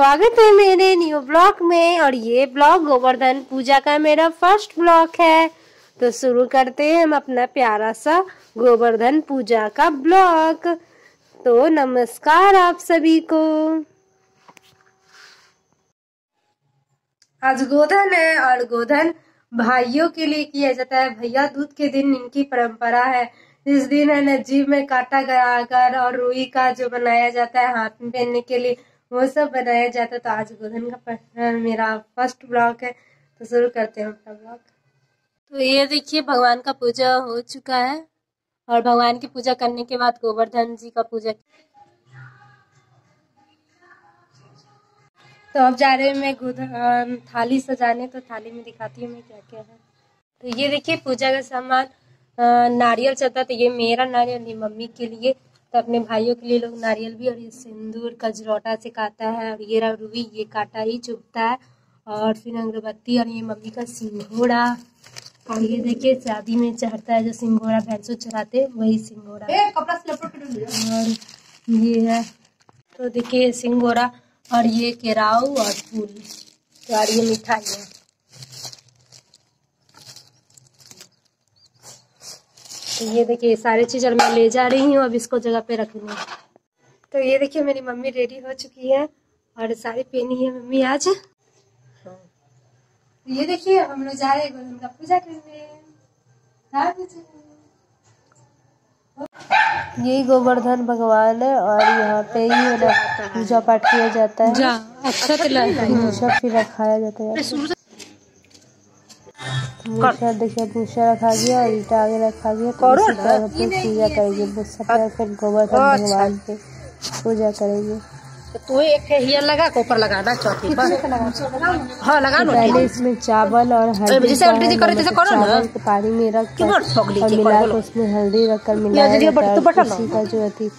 स्वागत है मेरे न्यू ब्लॉग में और ये ब्लॉग गोवर्धन पूजा का मेरा फ़र्स्ट ब्लॉग है। तो शुरू करते हैं हम अपना प्यारा सा गोवर्धन पूजा का ब्लॉग तो नमस्कार आप सभी को। आज गोधन है और गोधन भाइयों के लिए किया जाता है। भैया दूध के दिन इनकी परंपरा है। इस दिन है ना जीव में काटा गया और रुई का जो बनाया जाता है हाथ में पहनने के लिए वो सब बनाया जाता है। तो आज गोधन का मेरा फ़र्स्ट ब्लॉग है। तो शुरू करते हैं अपना ब्लॉग तो ये देखिए भगवान का पूजा हो चुका है। और भगवान की पूजा करने के बाद गोवर्धन जी का पूजा तो अब जा रहे हैं मैं गोधन थाली सजाने। तो थाली में दिखाती हूँ मैं क्या क्या है। तो ये देखिए पूजा का सामान नारियल चलता तो ये मेरा नारियल ये मम्मी के लिए। तो अपने भाइयों के लिए लोग नारियल भी और ये सिंदूर कजरौटा से काटा है और ये रुई ये काटा ही चुभता है। और फिर अगरबत्ती और ये मम्मी का सिंघोड़ा। और ये देखिए शादी में चढ़ता है जो सिंघोड़ा भैंसों चढ़ाते वही सिंघोड़ा। और ये है तो देखिए सिंघोड़ा और ये केराऊ और फूल तो और ये मिठाई है। ये देखिए सारी चीज़ और मैं ले जा रही हूँ अब इसको जगह पे रखूँगी तो ये देखिए मेरी मम्मी रेडी हो चुकी है और साड़ी पहनी है मम्मी आज। तो ये देखिए हम लोग जा रहे हैं गोविंद का पूजा करने। यही गोवर्धन भगवान है और यहाँ पे ही पूजा पाठ किया जाता है। जा, अच्छा फिर रखाया जाता है। मूसा देखिए मूसा रखा गया और ईटा आगे रखा गया तो इसी तरह पूजा करेंगे। मूसा फिर गोवर्धन अच्छा। भगवान पे पूजा करेंगे। तो एक हियर लगा के ऊपर लगाना चौथी पर। हाँ लगा लो पहले इसमें चावल और हल्दी जैसे उल्टी जी करे जैसे करो ना। पानी में रख कर और मिला कर उसमें हल्दी रख कर। है उसी का जो अति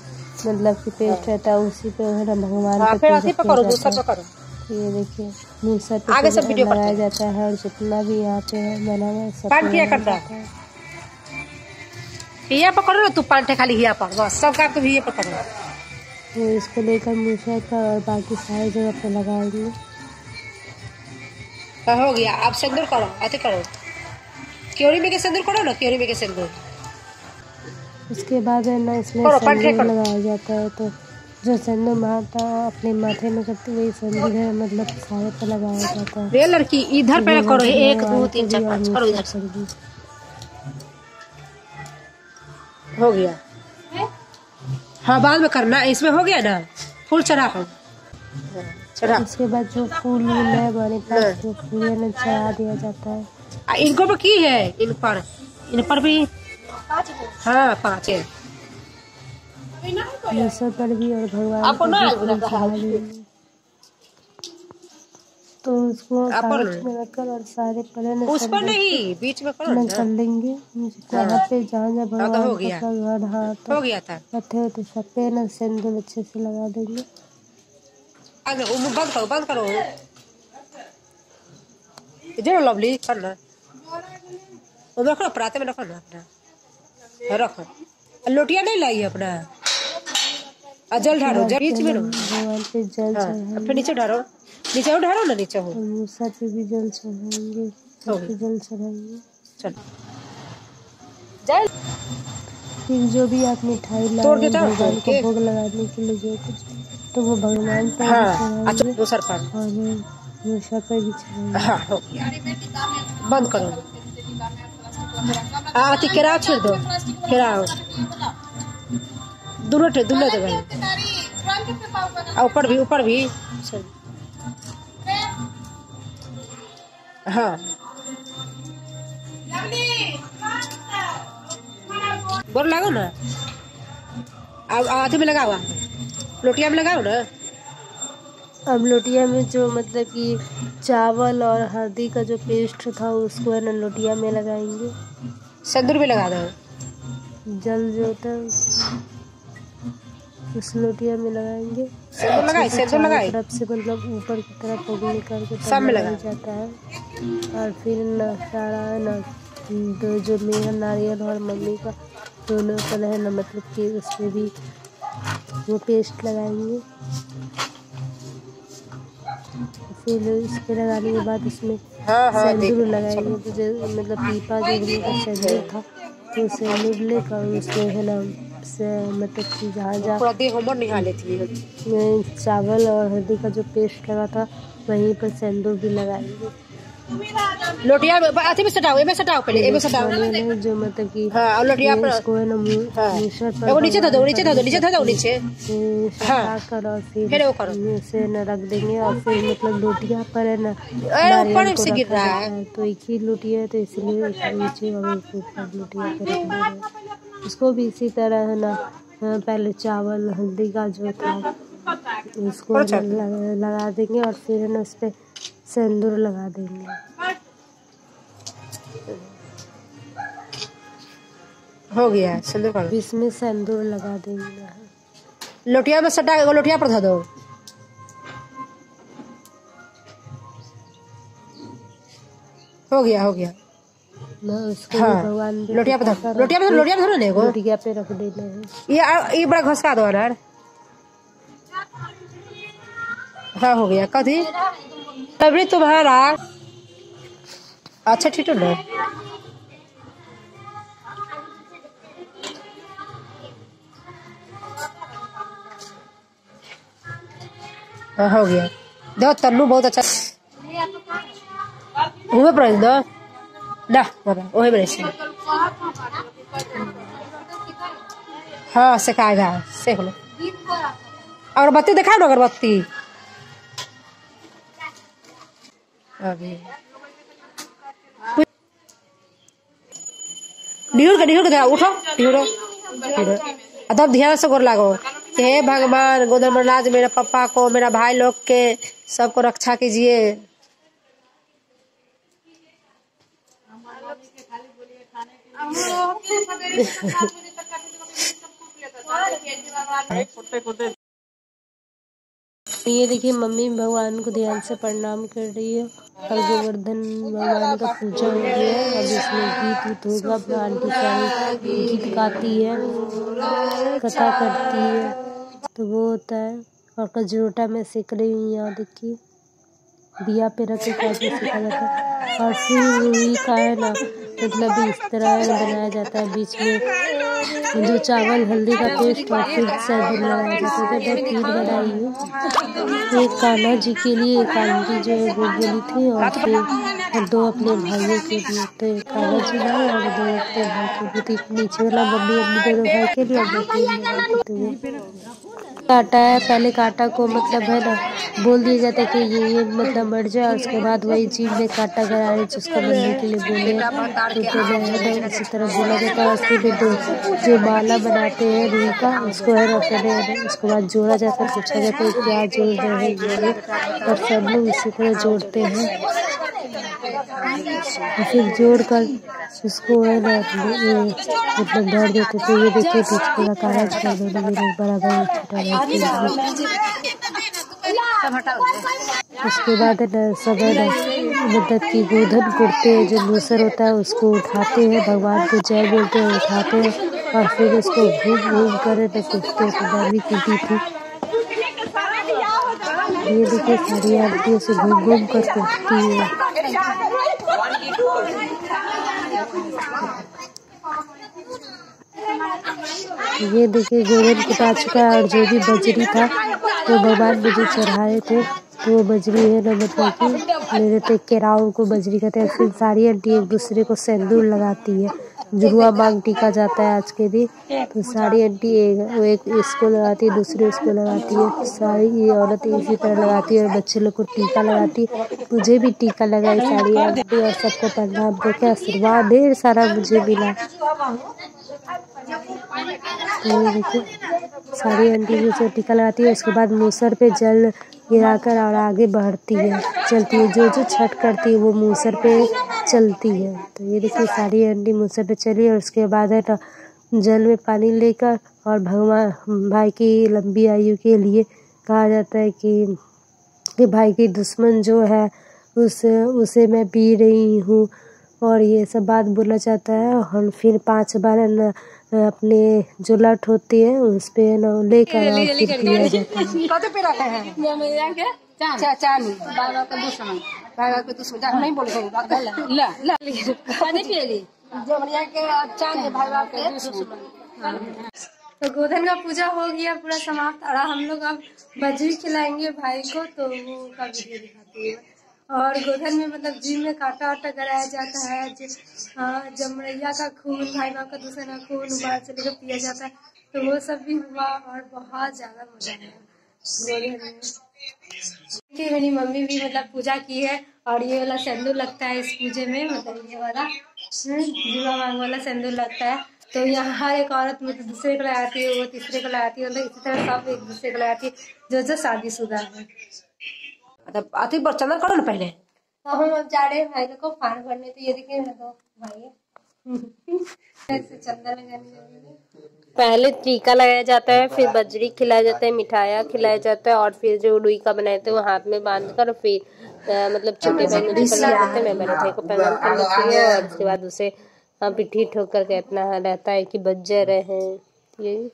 मतलब की पेस्ट रहता है उसी पे है ना भगवान हाँ, पे पूजा किया जाता है। ये देखिए मूसा पे आगे सब वीडियो बनाया जाता है और जितना भी यहाँ पे है बना हुआ सब पान किया करता है। हिया पकड़ो ना तू पान खाली हिया पर बस सब काम तो हिया पकड़ो तो इसको लेकर मूसा का और बाकी सारी जगह पे लगाएँगे हो गया आप सिंदूर करो आते करो। क्योरी में के सिंदूर करो ना क्योरी में के सिंदूर। उसके बाद है ना इसमें लगाया जाता है तो जो सिंदूर माता अपने माथे में करती वही सिंदूर है मतलब सारे पे लगाया जाता है ये लड़की इधर पे करो एक दो तीन चार पाँच करो इधर हो। गया। हाँ? बाद में करना इसमें हो गया ना? फूल चढ़ा। हो चढ़ा। उसके बाद जो फूल है। हमारे पास जो फूल है ना चढ़ा दिया जाता है। इनको पर की है? इन पर इन पर भी? हाँ पाँच है। पर भी और भगवान तो उसको में रखकर और सारे उस पर नहीं बीच में करो कर लेंगे। जहाँ पे जहाँ जहाँ भगवान तो हो गया। घर हाथ हो गया था। तो सब पे ना अच्छे से लगा देंगे। आगे बंद करो बंद करो। इधर लवली करना रखो पराते में रखो ना अपना। रखो। लोटिया नहीं लाई अपना। जल ढारो जल बीच में भगवान पे जल हाँ, फिर नीचे ढारो नीचे ढारो ना नीचे हो मूसा पे भी जल चढ़ाएँगे। जल चढ़ाएँगे। चल। जल। फिर जो भी आप मिठाई लाए भगवान को भोग लगाने के लिए जो कुछ तो वो भगवान पर हाँ, अच्छा दूसर पर। और मूसा पर भी चढ़ाएँगे। हाँ हो गया। बंद करो। आ केरा छेड़ दो। केरा दोनों दोनों जगह ऊपर भी ऊपर भी। हाँ। बोल लगाओ ना? अब आधे में लगाओ लोटिया में लगाओ ना। अब लोटिया में जो मतलब कि चावल और हल्दी का जो पेस्ट था उसको है ना लोटिया में लगाएँगे। सिंदूर भी लगा दो। जल जो होता है। उस लोटिया में लगाएँगे तरफ़ से मतलब ऊपर की तरफ़ सब में लगाया जाता है। और फिर न सारा न दो जो मेरा नारियल और मम्मी का दोनों का है ना मतलब कि उसमें भी वो पेस्ट लगाएँगे। फिर इसके लगाने के बाद उसमें हाँ हाँ सेंदूर लगाएँगे तो जो मतलब पीपा जो का सेंदूर था तो सेंदूर लेकर उसमें है ना से मतलब कि जहाँ जहाँ पूरा देह हमर निहा लेती है चावल और हल्दी का जो पेस्ट लगा था वहीं पर सेंदूर भी लगाएँगे लोटिया अथी में सटाओ एमे सटाओ पहले एमे सटाओ। वाले जो मतलब कि हाँ और लोटिया पर इसको है ना हाँ। पर एगो नीचे दो नीचे दो नीचे दो नीचे। से हाँ। फिर फिर वो करो। से न रख देंगे और फिर मतलब लोटिया पर है ना अरे ऊपर से गिर रहा है। तो एक ही लोटिया है तो इसलिए नीचे और ऊपर लोटिया पे रख देंगे उसको भी इसी तरह है ना पहले चावल हल्दी का जो था उसको अच्छा। लगा, लगा देंगे और फिर है ना उस पर सिंदूर लगा देंगे। हो गया सिंदूर कर इसमें सिंदूर लगा देंगे। लोटिया में सटा लोटिया पर धो दो। हो गया हो गया। हाँ। भगवान लोटिया पे लोटिया पे लोटिया पे लोटिया पे रख देना है। ये ये बड़ा घसका दो यार हाँ हो गया। कथी तभी तुम्हारा। अच्छा ठीक है हाँ हो गया। दो तन्नू बहुत अच्छा। हुए प्राइस दो डा बाबा वही बड़े हाँ सिखाएगा सीख लो अगरबत्ती दिखाओ ना अगरबत्ती अभी डिहुर के डिहुर के दे उठो डिहुरो तब ध्यान से गोर लागो हे भगवान गोदर महाराज मेरे पापा को मेरा भाई लोग के सबको रक्षा कीजिए ये देखिए मम्मी भगवान को ध्यान से प्रणाम कर रही है। और गोवर्धन भगवान का पूजा हो गया है। अब इसमें गीत उत होगा फिर आंटी सारी गीत गाती है, कथा करती है। तो वो होता है। और कजरोटा में सेक रही हूँ यहाँ देखिए। दिया पे रख के काजू सेका जाता है। और फिर रूई का है ना मतलब इस तरह बनाया जाता है बीच में। जो चावल, हल्दी का पेस्ट और फिर सर्द लगाया जाता है। मैं खीर बनाई हूँ एक कान्हा जी के लिए एक आंटी जो है, वो बोली थी, और फिर दो अपने भाइयों के लिए तो एक कान्हा जी लाई और दो अपने भाई के लिए। तो नीचे वाला मम्मी अपने दोनों भाई के लिए और काटा है, पहले काटा को मतलब है ना, बोल दिया जाता है कि ये ये मतलब मर जाए, और उसके बाद वही चीज़ में काटा गया है, जिसको मरने के लिए बोले तो फिर है ना, इसी तरह बोला जाता है उसके दो, जो माला बनाते हैं रुई का उसको है ना पहले उसके बाद जोड़ा जाता है, पूछा जाता है क्या जोड़ रहे हैं और सब लोग इसी तरह जोड़ते हैं। और फिर जोड़ कर उसको है मतलब भर देते थे ये देखिए बीच पूरा काला कर दोनों मेरे भाई छोटा उसके बाद सब मतलब कि गोधन कुर्ते जो मूसर होता है उसको उठाते हैं भगवान को जय बोलते हैं उठाते हैं और फिर उसको घूम घूम कर ना कुर्ते को थी। ये देखिए सारी आंटियों से घूम घूम कर कुटती है। ये देखिए गोवन कुटा चुका है और जो भी बजरी था, वो भगवान मुझे चढ़ाए थे। तो वो बजरी है ना मतलब कि मेरे तो केराव को बजरी कहते हैं, फिर सारी आंटी एक दूसरे को सिंदूर लगाती है। जुड़वा बाग टीका जाता है आज के दिन। तो सारी आंटी एक एक इसको लगाती है, दूसरी उसको लगाती है। सारी ये औरत इसी तरह लगाती है और बच्चे लोग को टीका लगाती है। मुझे भी टीका लगाई सारी आंटी और सबको प्रणाम देखे आशीर्वाद, ढेर सारा मुझे मिला। सारी आंटी मुझे टीका लगाती है, उसके बाद मूसर पे जल गिराकर और आगे बढ़ती है, चलती है। जो जो छठ करती है, वो मूसर पे चलती है। तो ये देखिए, सारी आंटी मूसर पे चली और उसके बाद है जल में पानी लेकर और भगवान, भाई की लंबी आयु के लिए कहा जाता है कि कि भाई की दुश्मन जो है, उस, उसे मैं पी रही हूँ। और ये सब बात बोला जाता है और फिर पाँच बार ना अपने जो लट होती है उस पे ना लेकर पिया जाता है। कते पे रखे हैं? चा चानी बाबा का दुश्मन बाबा के दुश्मन नहीं बोले ला ला पानी पिए ली जमनिया के चानी बाबा के दुश्मन तो गोधन का पूजा हो गया पूरा समाप्त। और हम लोग अब बजरी खिलाएँगे भाई को तो वो का वीडियो दिखाती है। और गोधन में मतलब जिम में काटा वाटा कराया जाता है हाँ, जमरैया का खून भाई बाप का दूसरा का खून बाहर से लेकर पिया जाता है। तो वो सब भी हुआ और बहुत ज़्यादा मज़ा आया। गोधन में। देखिए मेरी मम्मी भी मतलब पूजा की है और ये वाला सिंदूर लगता है इस पूजे में मतलब ये वाला। हम्म, जुआ मांग वाला सिंदूर लगता है। तो यहाँ हर एक औरत मतलब दूसरे को लगाती है वो तीसरे को लगाती है मतलब इसी तरह सब एक दूसरे को लगाती है जो जो शादीशुदा है। तो अति चंदन करो ना पहले? तो हम अब जा रहे हैं भाई लोग को फान भरने तो ये देखिए मेरे दो भाई। ऐसे चंदा लगाने पहले टीका लगाया जाता है फिर बजरी खिलाया जाता है मिठाइयाँ खिलाया जाता है और फिर जो रुई का बनाए थे वो हाथ में बाँध कर फिर मतलब छोटे भाई को देते हैं। मैं बड़े भाई को पहना कर लेती हूँ और उसके बाद उसे पिट्ठी ठोक करके अपना रहता है कि बच रहे हैं यही।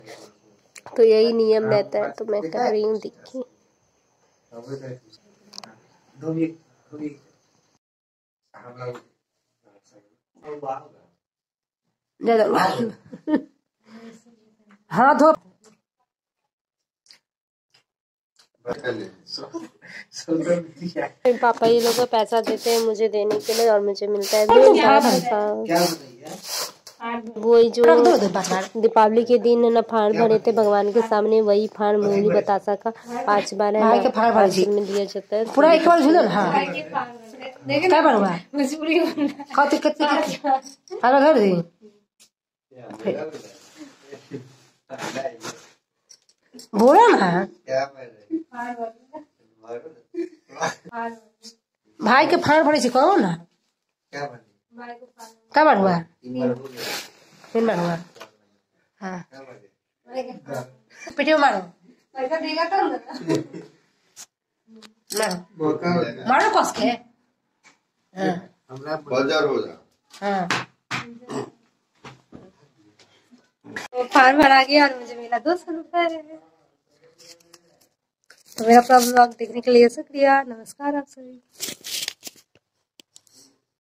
तो यही नियम रहता है तो मैं कर रही हूँ देखिए। दे दो हाँ धो पापा ये लोग पैसा देते हैं मुझे देने के लिए और मुझे मिलता है। दो पैसा वही जो दीपावली के दिन न फाड़ भरे थे भगवान के सामने वही फाड़ मूली बतासा का पाँच बार है भाई के फाड़ भरे आखिर में दिया जाता है। पूरा एक बार झूलो ना हाँ। क्या बार हुआ कति कति अरे घर दी बोला ना। भाई के फाड़ भरे छी कहो ना। क्या बार हुआ तीन बार हुआ हाँ पिटी में मारो मारो मारो कस के बाज़ार हो जा हाँ तो भरा गया और मुझे मिला दो सौ रुपए तो मेरा ब्लॉग देखने के लिए शुक्रिया नमस्कार आप सभी